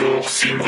Doch sind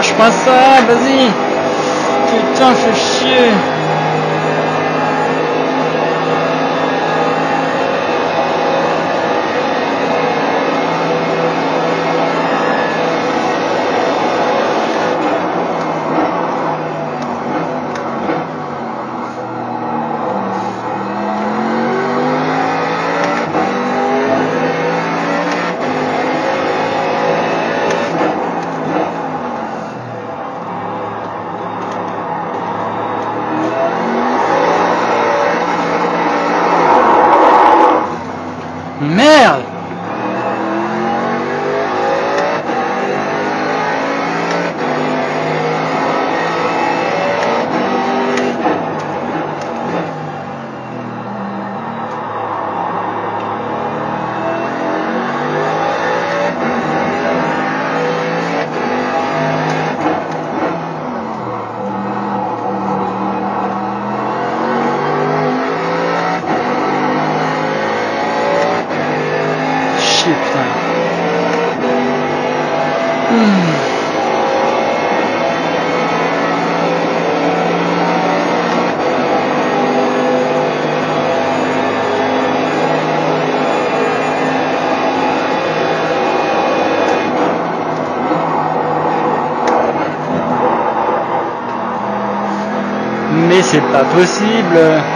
Crache pas ça, vas-y. Pas possible.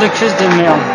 De caisse de merde.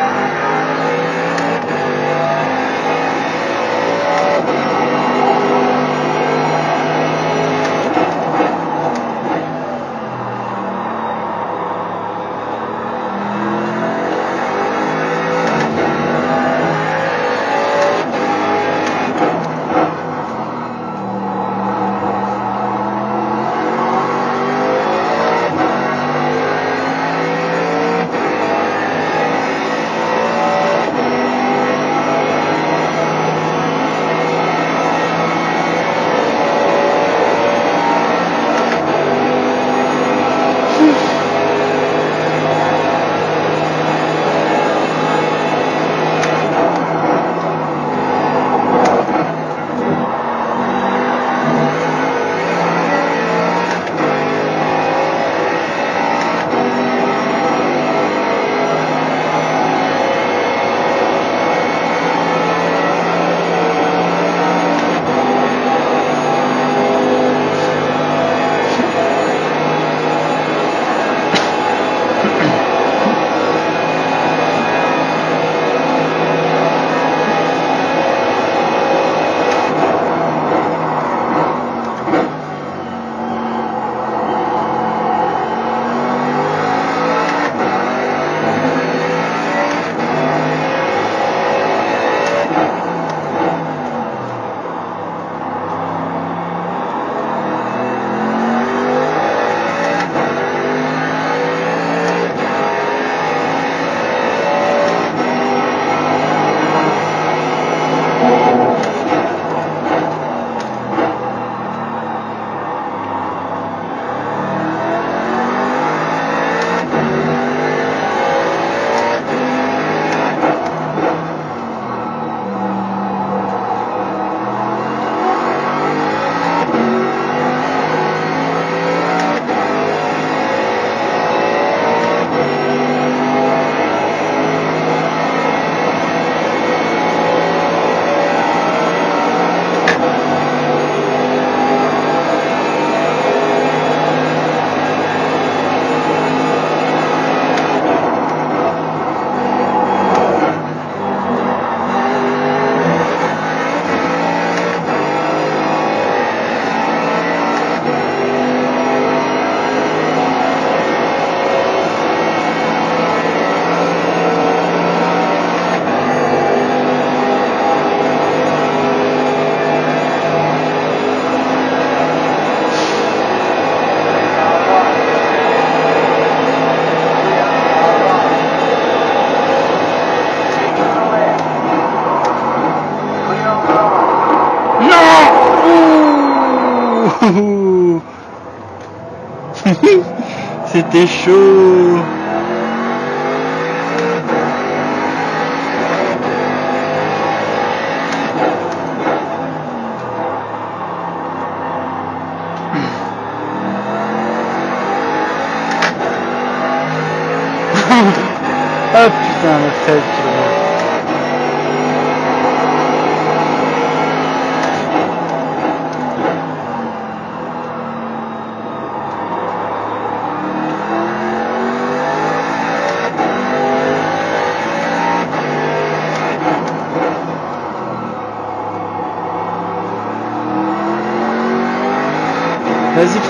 C'était chaud.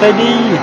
Vas-y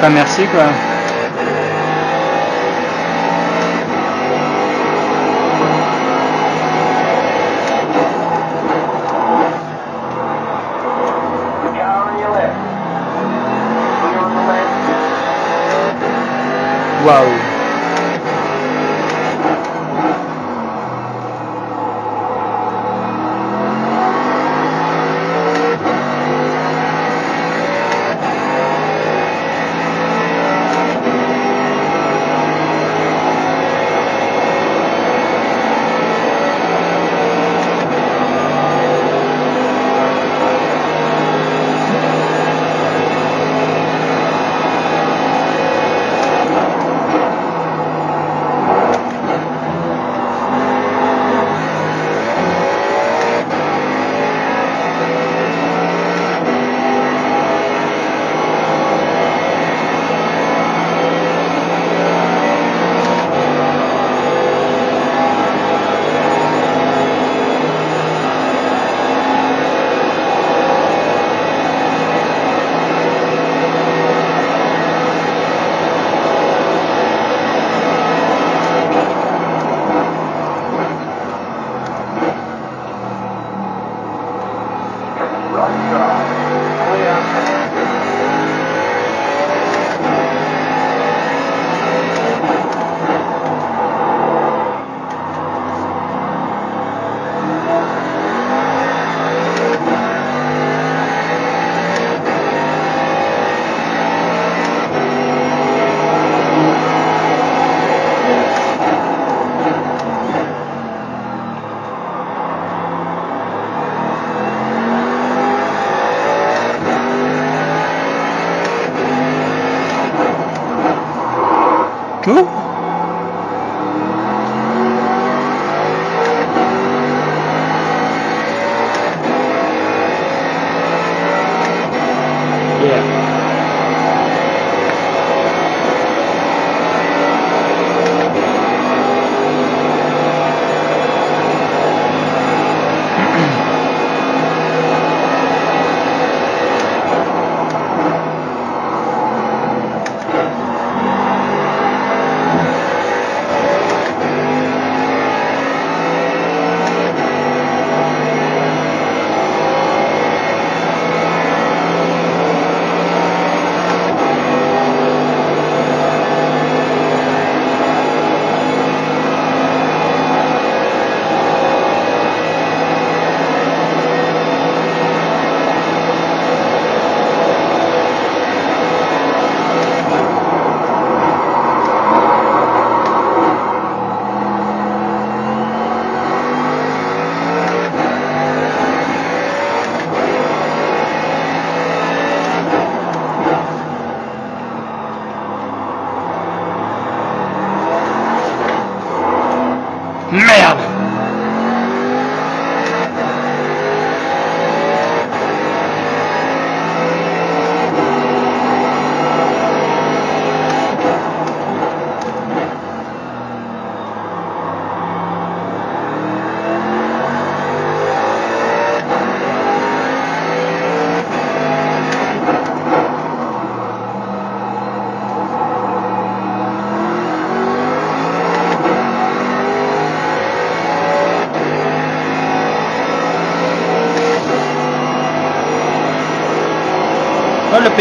pas merci quoi. Car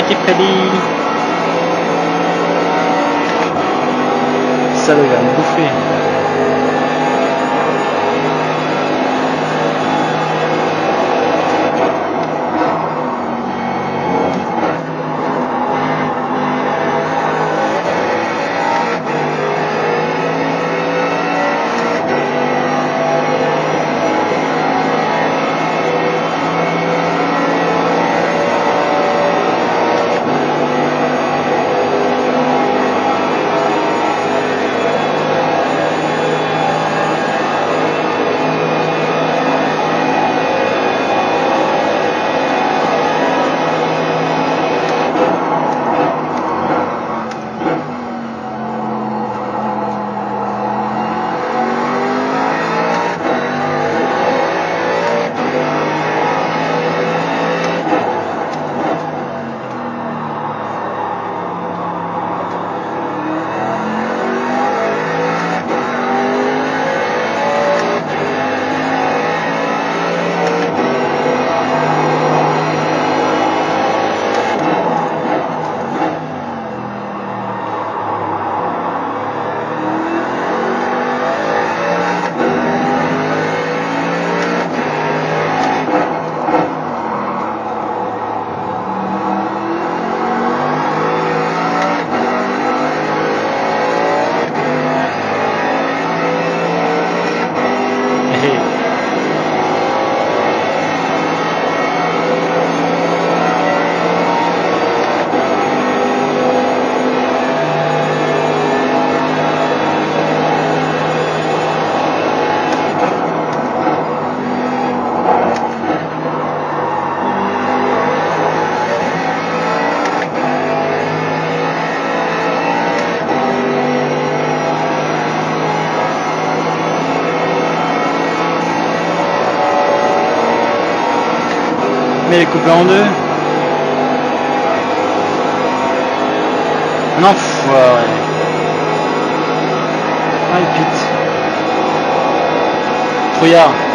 petit Freddy Ça le va me bouffer. Coupée en deux. Un enfoiré. Ah, pit. Trouillard.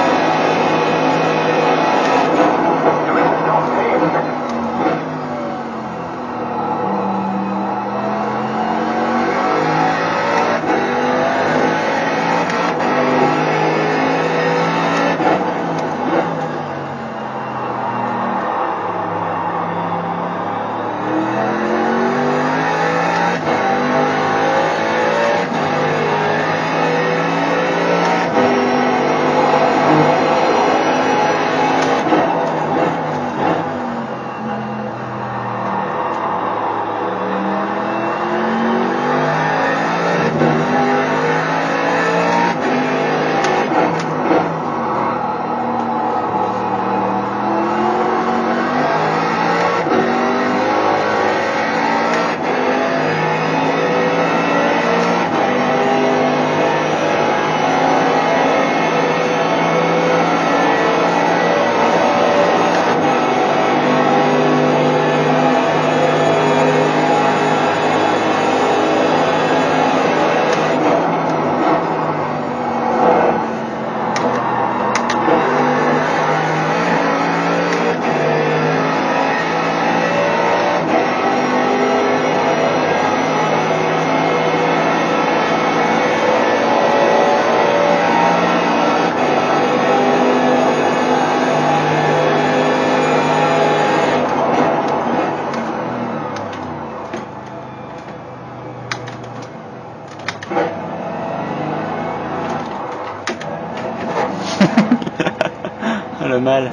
Mal.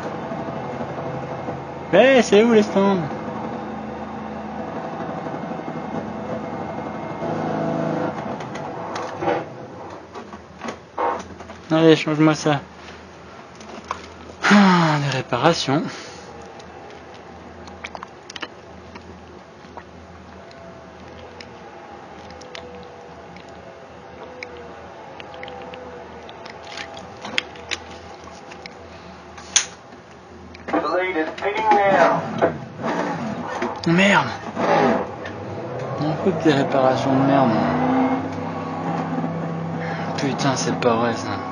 Mais c'est où les stands? Allez, change-moi ça. Ah, les réparations. Réparations de merde. Putain, c'est pas vrai ça.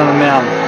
Putain de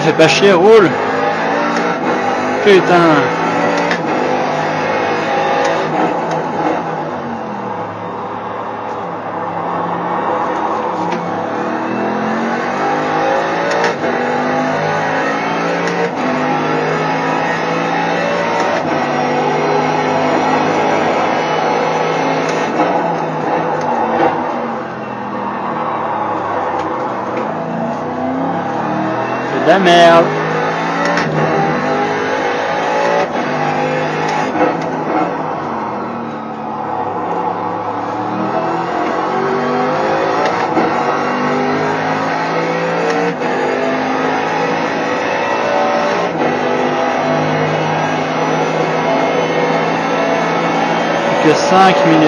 Allez, fais pas chier, roule. Putain. merde. Que 5.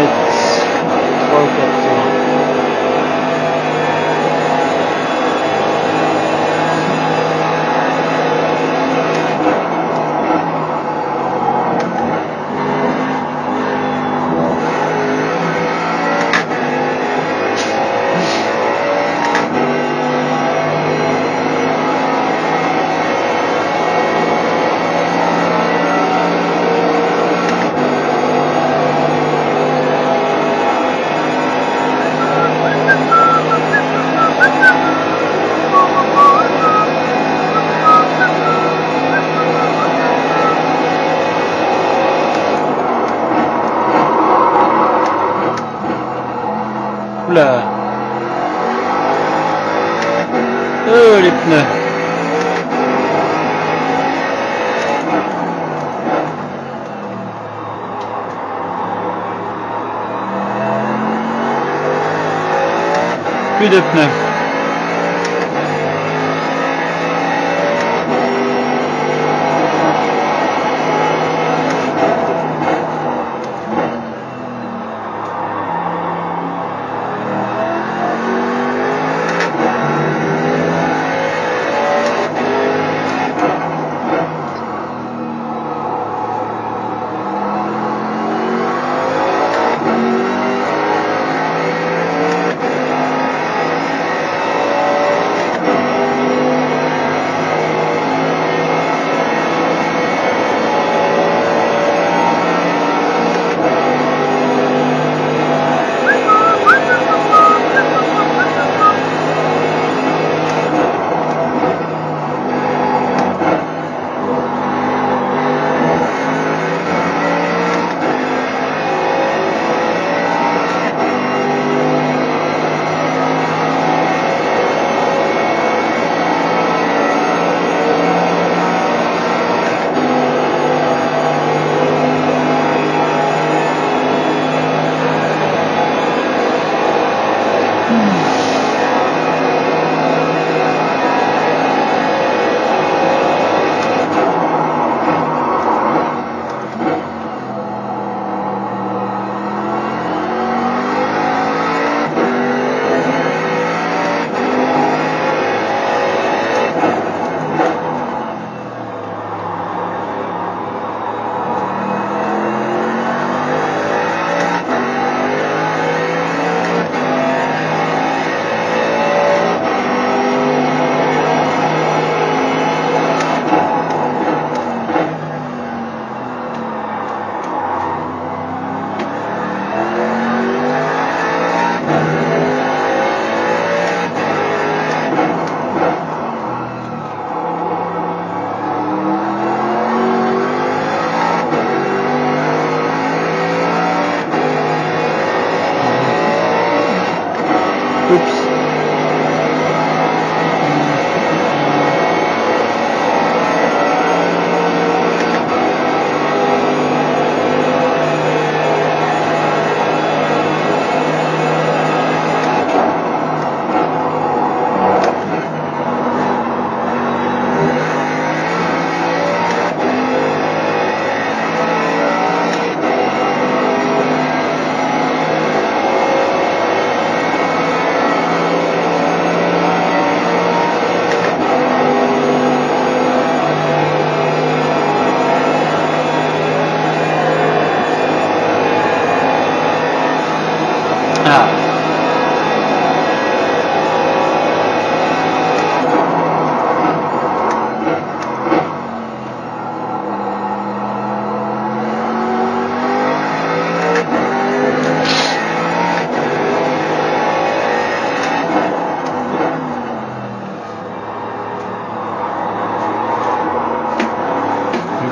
великолепно.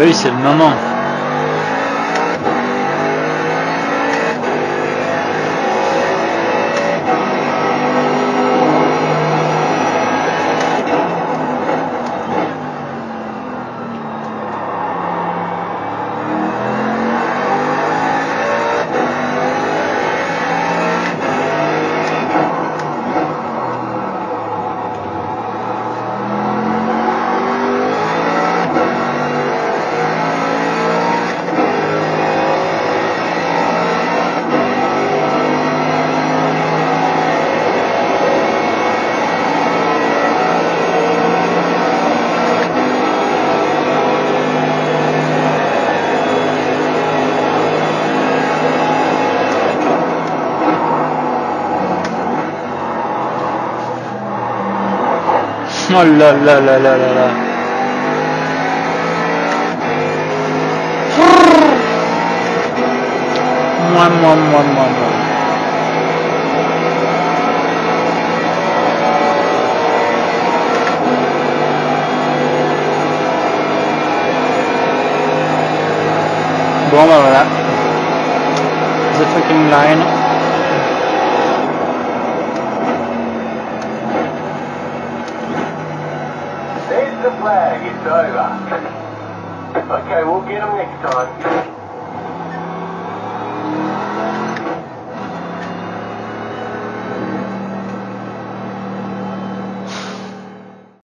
Oui, c'est le moment. Oh là là là là là là. Moi, moi, moi, moi, moi. Bon, bah voilà. The fucking line.